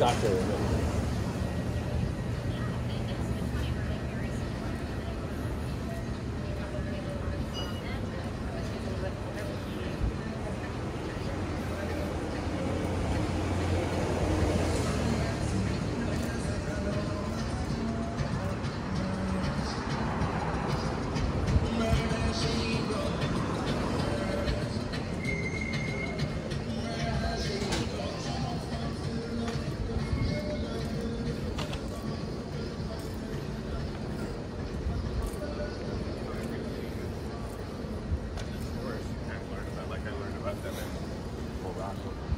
Exactly. In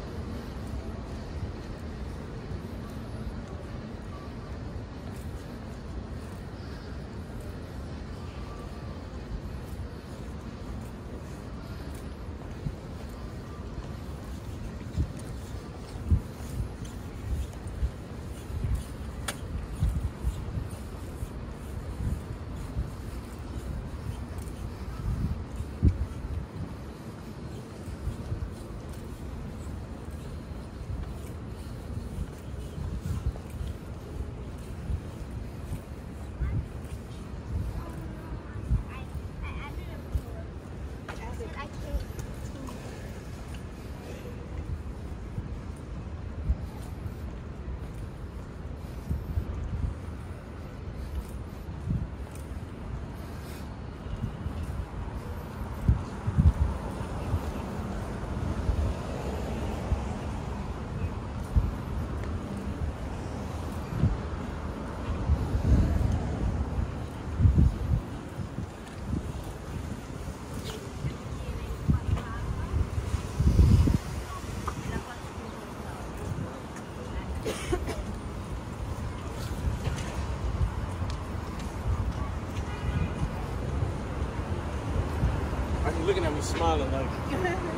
smiling like?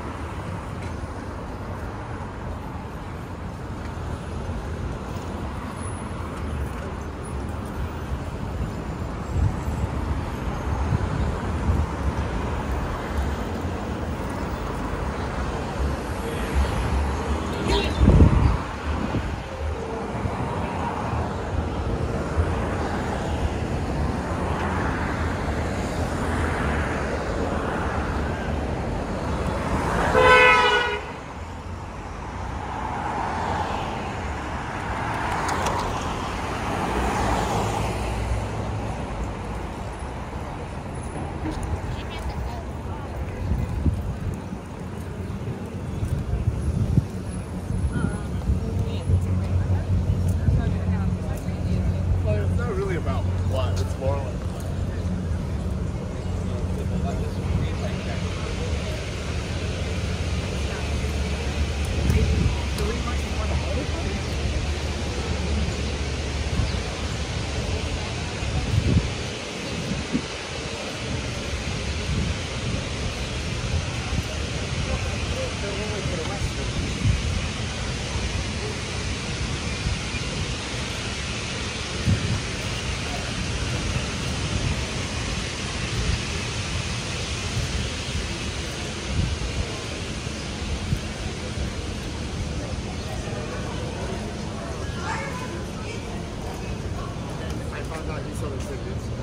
Southern Sickness.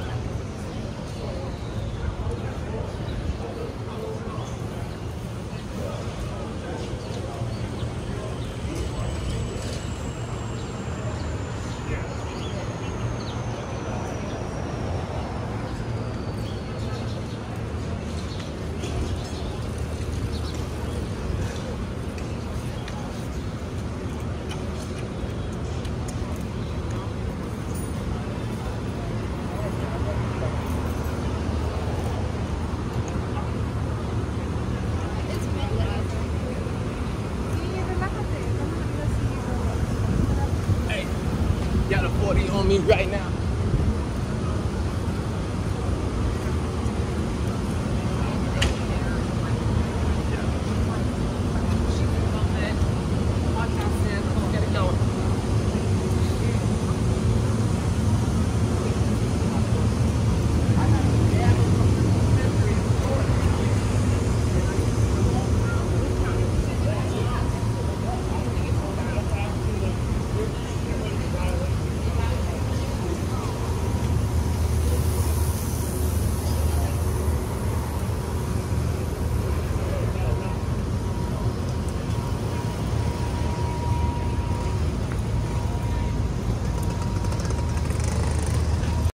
me right now.